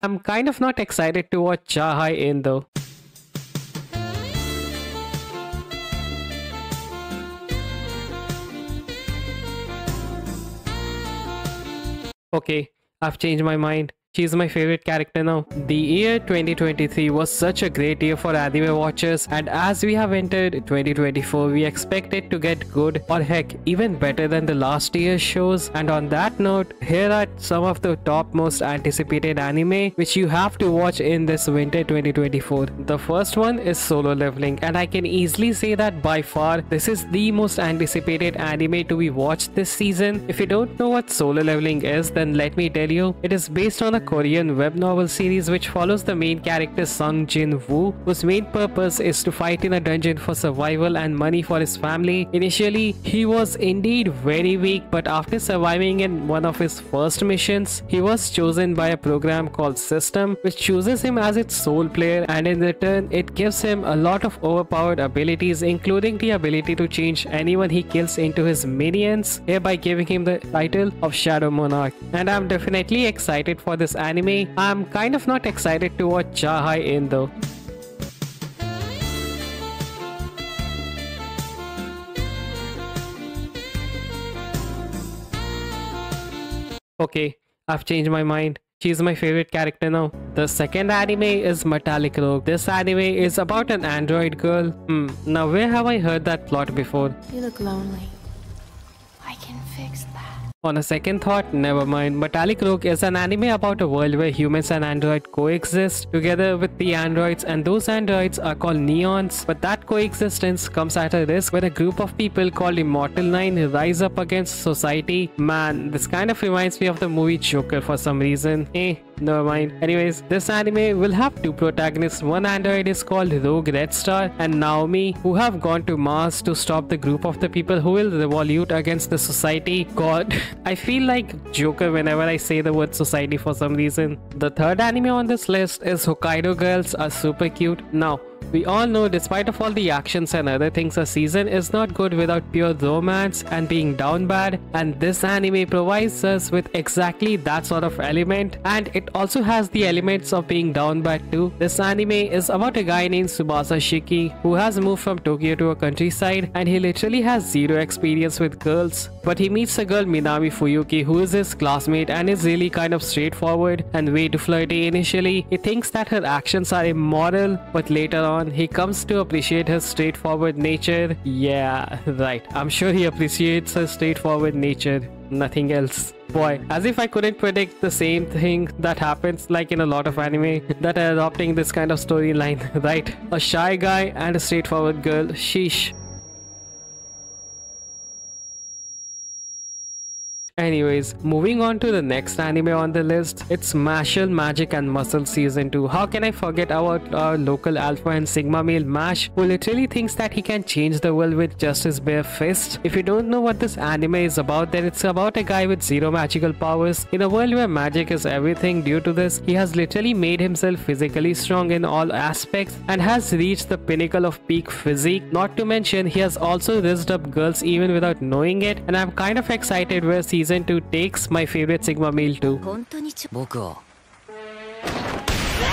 I'm kind of not excited to watch Cha Hae-In though. Okay, I've changed my mind. She's my favorite character now. The year 2023 was such a great year for anime watchers and as we have entered 2024 we expect it to get good or heck even better than the last year's shows and on that note here are some of the top most anticipated anime which you have to watch in this winter 2024. The first one is Solo Leveling and I can easily say that by far this is the most anticipated anime to be watched this season. If you don't know what Solo Leveling is then let me tell you it is based on a Korean web novel series which follows the main character Sung Jin Woo, whose main purpose is to fight in a dungeon for survival and money for his family. Initially, he was indeed very weak, but after surviving in one of his first missions, he was chosen by a program called System, which chooses him as its sole player, and in return, it gives him a lot of overpowered abilities, including the ability to change anyone he kills into his minions, hereby giving him the title of Shadow Monarch. And I'm definitely excited for this anime. I'm kind of not excited to watch Cha Hae-In though. Okay, I've changed my mind. She's my favorite character now. The second anime is Metallic Rogue. This anime is about an android girl. Hmm, now where have I heard that plot before? You look lonely. I can fix that. On a second thought, never mind. Metallic Rogue is an anime about a world where humans and androids coexist together with the androids and those androids are called neons. But that coexistence comes at a risk when a group of people called Immortal 9 rise up against society. Man, this kind of reminds me of the movie Joker for some reason. Eh, never mind. Anyways, this anime will have two protagonists. One android is called Rogue Red Star and Naomi who have gone to Mars to stop the group of the people who will revolute against the society. God, I feel like Joker whenever I say the word society for some reason. The third anime on this list is Hokkaido Gals are super cute. Now, we all know despite of all the actions and other things a season is not good without pure romance and being down bad and this anime provides us with exactly that sort of element and it also has the elements of being down bad too. This anime is about a guy named Tsubasa Shiki who has moved from Tokyo to a countryside and he literally has zero experience with girls but he meets a girl Minami Fuyuki who is his classmate and is really kind of straightforward and way too flirty initially. He thinks that her actions are immoral but later on, he comes to appreciate her straightforward nature. Yeah, right. I'm sure he appreciates her straightforward nature. Nothing else. Boy, as if I couldn't predict the same thing that happens like in a lot of anime that are adopting this kind of storyline, right? A shy guy and a straightforward girl. Sheesh. Anyways, moving on to the next anime on the list, it's Mashle Magic and Muscle Season 2. How can I forget about our local alpha and sigma male Mash, who literally thinks that he can change the world with just his bare fist? If you don't know what this anime is about, then it's about a guy with zero magical powers. In a world where magic is everything, due to this, he has literally made himself physically strong in all aspects and has reached the pinnacle of peak physique. Not to mention, he has also raised up girls even without knowing it, and I'm kind of excited where season season 2 takes my favorite Sigma male too.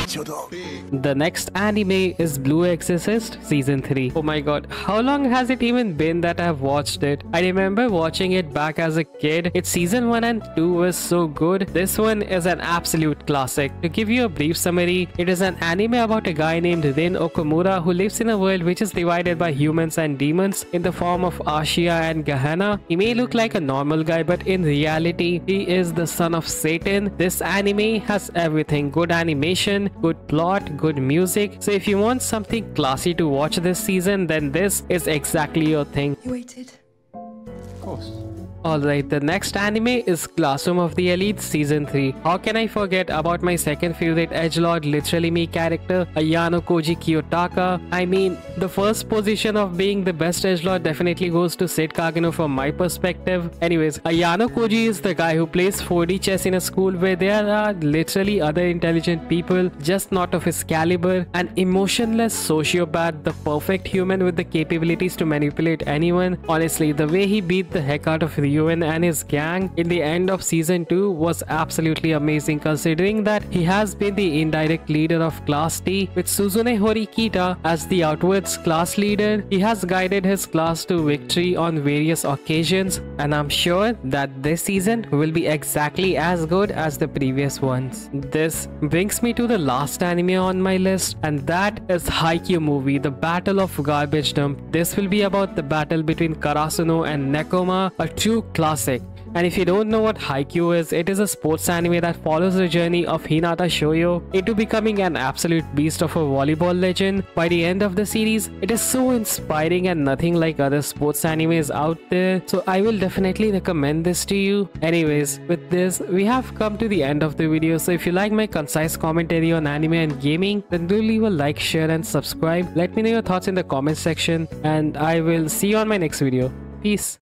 The next anime is Blue Exorcist Season 3. Oh my god, how long has it even been that I've watched it? I remember watching it back as a kid. Its Season 1 and 2 was so good. This one is an absolute classic. To give you a brief summary, it is an anime about a guy named Rin Okumura who lives in a world which is divided by humans and demons in the form of Assiah and Gehenna. He may look like a normal guy, but in reality, he is the son of Satan. This anime has everything good animation, good plot, good music. So if you want something classy to watch this season, then this is exactly your thing. You waited. Of course. Alright, the next anime is Classroom of the Elite Season 3. How can I forget about my second favorite edgelord literally me character, Ayanokoji Kiyotaka? I mean, the first position of being the best edgelord definitely goes to Cid Kagenou from my perspective. Anyways, Ayanokoji is the guy who plays 4D chess in a school where there are literally other intelligent people, just not of his caliber, an emotionless sociopath, the perfect human with the capabilities to manipulate anyone. Honestly, the way he beat the heck out of Ryu Ryuen and his gang in the end of season 2 was absolutely amazing considering that he has been the indirect leader of Class D with Suzune Horikita as the outwards class leader. He has guided his class to victory on various occasions and I'm sure that this season will be exactly as good as the previous ones. This brings me to the last anime on my list and that is Haikyuu movie The Battle of Garbage Dump. This will be about the battle between Karasuno and Nekoma, a true classic. And if you don't know what Haikyuu is, it is a sports anime that follows the journey of Hinata Shoyo into becoming an absolute beast of a volleyball legend. By the end of the series, it is so inspiring and nothing like other sports animes out there. So I will definitely recommend this to you. Anyways, with this, we have come to the end of the video. So if you like my concise commentary on anime and gaming, then do leave a like, share and subscribe. Let me know your thoughts in the comment section and I will see you on my next video. Peace.